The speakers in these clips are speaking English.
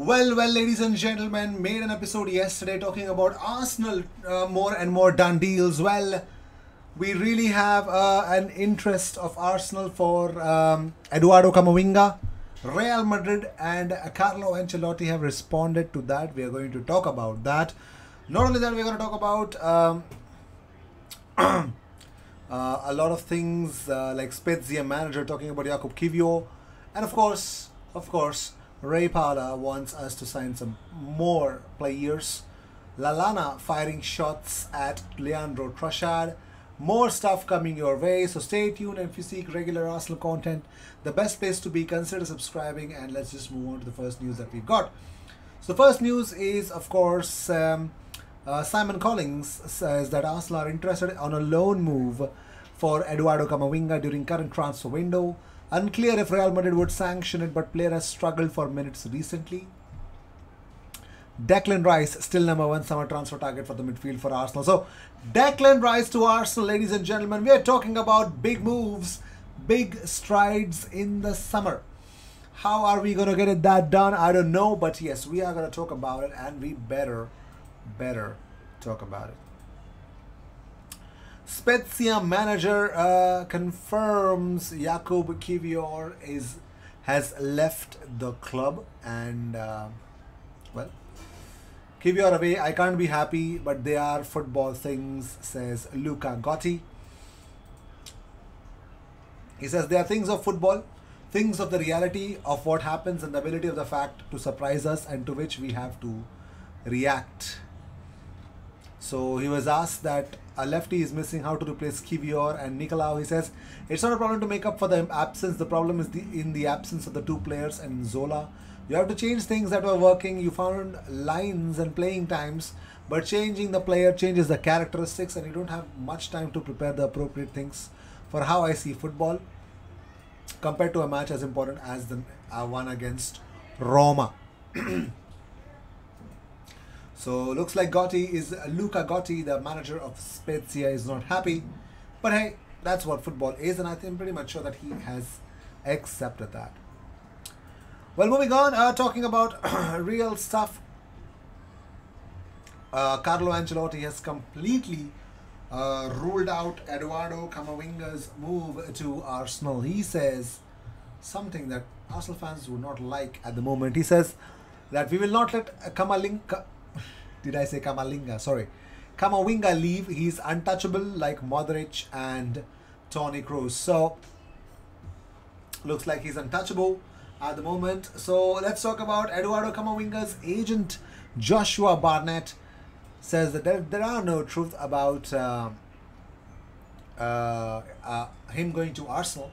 Well, well, ladies and gentlemen, made an episode yesterday talking about Arsenal uh, more and more done deals. Well, we really have uh, an interest of Arsenal for um, Eduardo Camavinga. Real Madrid and Carlo Ancelotti have responded to that. We are going to talk about that. Not only that, we're going to talk about um, uh, a lot of things uh, like Spezia manager talking about Jakub Kiwior. and of course, of course, Ray Parlour wants us to sign some more players. Lallana firing shots at Leandro Trossard. More stuff coming your way, so stay tuned. And if you seek regular Arsenal content, the best place to be, consider subscribing. And let's just move on to the first news that we've got. So, the first news is, of course, um, uh, Simon Collins says that Arsenal are interested on a loan move for Eduardo Camavinga during current transfer window. Unclear if Real Madrid would sanction it, but player has struggled for minutes recently. Declan Rice still number one summer transfer target for the midfield for Arsenal. So Declan Rice to Arsenal, ladies and gentlemen. We are talking about big moves, big strides in the summer. How are we going to get it that done? I don't know, but yes, we are going to talk about it, and we better, better talk about it. Spezia manager uh, confirms Jakub Kiwior is has left the club and uh, well Kiwior away. I can't be happy but they are football things says Luca Gotti. He says they are things of football things of the reality of what happens and the ability of the fact to surprise us and to which we have to react so he was asked that a lefty is missing, how to replace Kiwior and Nikolaou. He says it's not a problem to make up for the absence. The problem is the, in the absence of the two players and Zola. You have to change things that were working. You found lines and playing times, but changing the player changes the characteristics, and you don't have much time to prepare the appropriate things for how I see football compared to a match as important as the uh, one against Roma. So looks like Gotti is Luca Gotti, the manager of Spezia, is not happy. But hey, that's what football is, and I think I'm pretty much sure that he has accepted that. Well, moving on, uh, talking about real stuff. Uh, Carlo Ancelotti has completely uh, ruled out Eduardo Camavinga's move to Arsenal. He says something that Arsenal fans would not like at the moment. He says that we will not let Kamalinga did I say Kamalinga? Sorry. Camavinga leave. He's untouchable like Modric and Toni Kroos. So, looks like he's untouchable at the moment. So, let's talk about Eduardo Camavinga's agent, Joshua Barnett, says that there, there are no truth about uh, uh, uh, him going to Arsenal.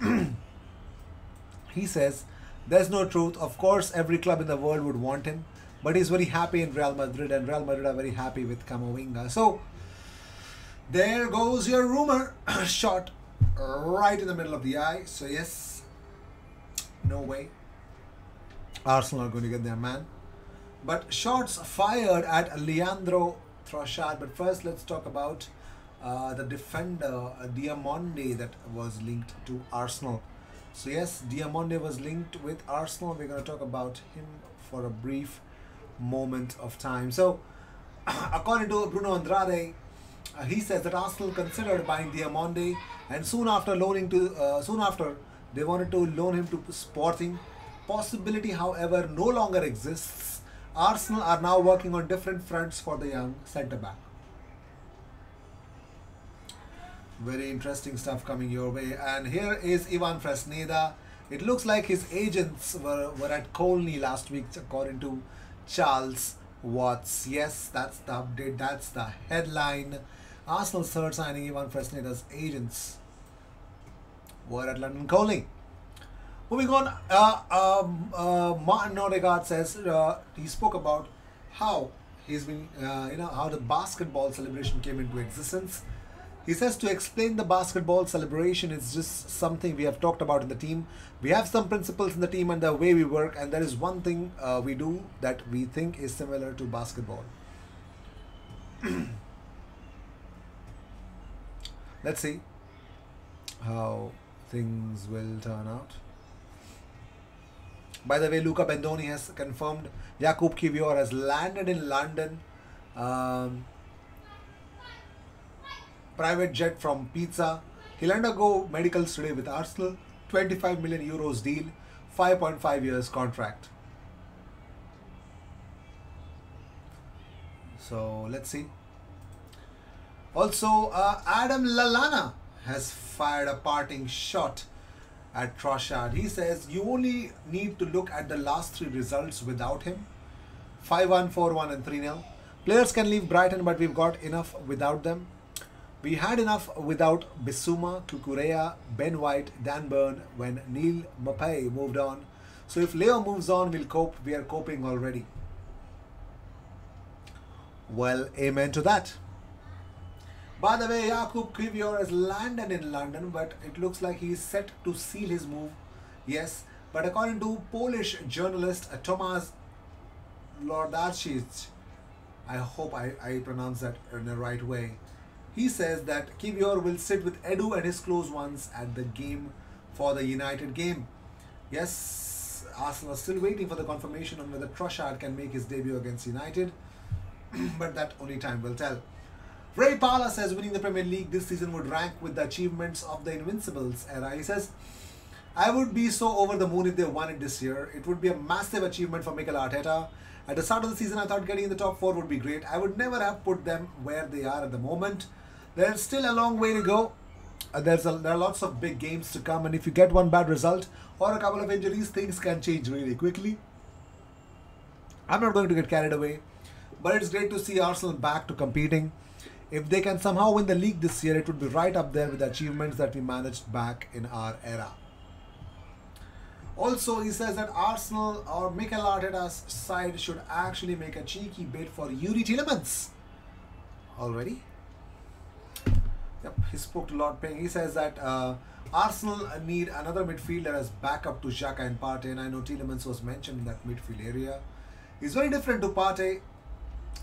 he says there's no truth. Of course, every club in the world would want him but he's very happy in Real Madrid, and Real Madrid are very happy with Camavinga. So there goes your rumor shot right in the middle of the eye. So yes, no way. Arsenal are going to get their man. But shots fired at Leandro Trossard. But first, let's talk about uh, the defender uh, Diomande that was linked to Arsenal. So yes, Diomande was linked with Arsenal. We're going to talk about him for a brief moment of time. So, according to Bruno Andrade, uh, he says that Arsenal considered buying Diomande, and soon after loaning to, uh, soon after they wanted to loan him to Sporting. Possibility, however, no longer exists. Arsenal are now working on different fronts for the young centre back. Very interesting stuff coming your way. And here is Ivan Fresneda. It looks like his agents were, were at Colney last week, according to Charles Watts. Yes, that's the update. That's the headline. Arsenal third signing Ivan Fresneda's agents were at London Colney. Moving on, uh, um, uh, Martin Odegaard says uh, he spoke about how he's been, uh, you know, how the basketball celebration came into existence. He says to explain the basketball celebration is just something we have talked about in the team. We have some principles in the team and the way we work, and there is one thing uh, we do that we think is similar to basketball. Let's see how things will turn out. By the way, Luca Bendoni has confirmed Jakub Kiwior has landed in London. Um, private jet from Pisa. He'll undergo medicals today with Arsenal. 25 million euros deal, 5.5 years contract. So let's see. Also, uh, Adam Lallana has fired a parting shot at Trossard. He says you only need to look at the last three results without him 5 1, 4 1, and 3 0. Players can leave Brighton, but we've got enough without them. We had enough without Bissouma, Cucurella, Ben White, Dan Burn when Neal Maupay moved on. So if Leo moves on, we'll cope. We are coping already. Well, amen to that. By the way, Jakub Kiwior has landed in London, but it looks like he is set to seal his move. Yes, but according to Polish journalist Tomasz Lordacic, I hope I, I pronounce that in the right way, he says that Kiwior will sit with Edu and his close ones at the game for the United game. Yes, Arsenal are still waiting for the confirmation on whether Trossard can make his debut against United, but that only time will tell. Ray Parlour says winning the Premier League this season would rank with the achievements of the Invincibles era. He says, I would be so over the moon if they won it this year. It would be a massive achievement for Mikel Arteta. At the start of the season, I thought getting in the top four would be great. I would never have put them where they are at the moment. There's still a long way to go. Uh, there's a, there are lots of big games to come, and if you get one bad result or a couple of injuries, things can change really quickly. I'm not going to get carried away, but it's great to see Arsenal back to competing. If they can somehow win the league this year, it would be right up there with the achievements that we managed back in our era. Also, he says that Arsenal or Mikel Arteta's side should actually make a cheeky bid for Yuri Tielemans. Already? Yep, he spoke to Lord Payne. He says that uh, Arsenal need another midfielder as backup to Xhaka and Partey, and I know Tielemans was mentioned in that midfield area. He's very different to Partey.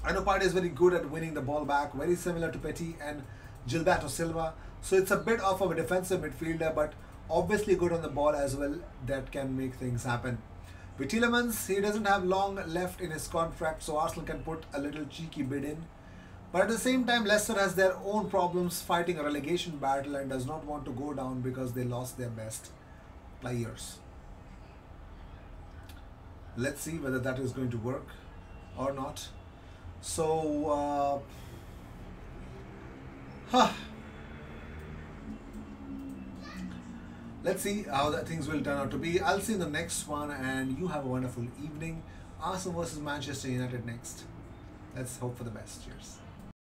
I know Partey is very good at winning the ball back, very similar to Petit and Gilberto Silva. So it's a bit of a defensive midfielder, but obviously good on the ball as well. That can make things happen. With Tielemans, he doesn't have long left in his contract, so Arsenal can put a little cheeky bid in. But at the same time, Leicester has their own problems fighting a relegation battle and does not want to go down because they lost their best players. Let's see whether that is going to work or not. So, uh, huh. Let's see how that things will turn out to be. I'll see you in the next one, and you have a wonderful evening. Arsenal versus Manchester United next. Let's hope for the best. Cheers.